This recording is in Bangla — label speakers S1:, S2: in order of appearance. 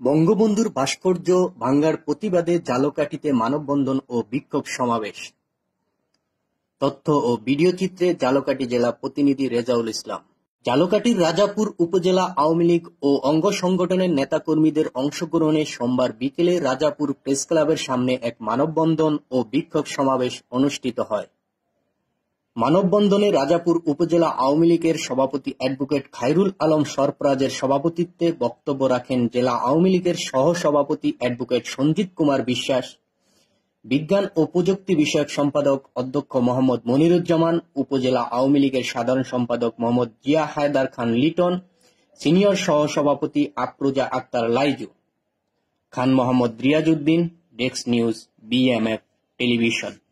S1: বঙ্গবন্ধুর ভাস্কর্য ভাঙ্গার প্রতিবাদে ঝালকাঠিতে মানববন্ধন ও বিক্ষোভ সমাবেশ। তথ্য ও ভিডিওচিত্রে ঝালকাঠি জেলা প্রতিনিধি রেজাউল ইসলাম। ঝালকাঠির রাজাপুর উপজেলা আওয়ামী লীগ ও অঙ্গ সংগঠনের নেতাকর্মীদের অংশগ্রহণে সোমবার বিকেলে রাজাপুর প্রেসক্লাবের সামনে এক মানববন্ধন ও বিক্ষোভ সমাবেশ অনুষ্ঠিত হয়। মানববন্ধনে রাজাপুর উপজেলা আওয়ামী লীগের সভাপতি অ্যাডভোকেট খায়রুল আলম সরফরাজের সভাপতিত্বে বক্তব্য রাখেন জেলা আওয়ামী লীগের সহ-সভাপতি অ্যাডভোকেট সঞ্জিত কুমার বিশ্বাস, বিজ্ঞান ও প্রযুক্তি বিষয়ক সম্পাদক অধ্যক্ষ মোহাম্মদ মনিরুজ্জামান, উপজেলা আওয়ামী লীগের সাধারণ সম্পাদক মোহাম্মদ জিয়া হায়দার খান লিটন, সিনিয়র সহ-সভাপতি Afroza Akhter Laizu, Khan Mohammad Riaz Uddin, desk news, BMF television.